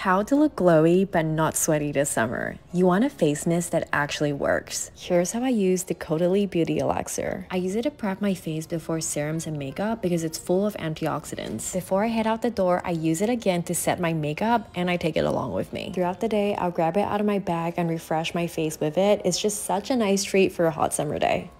How to look glowy but not sweaty this summer. You want a face mist that actually works. Here's how I use the Caudalie Beauty Elixir. I use it to prep my face before serums and makeup because it's full of antioxidants. Before I head out the door, I use it again to set my makeup and I take it along with me. Throughout the day, I'll grab it out of my bag and refresh my face with it. It's just such a nice treat for a hot summer day.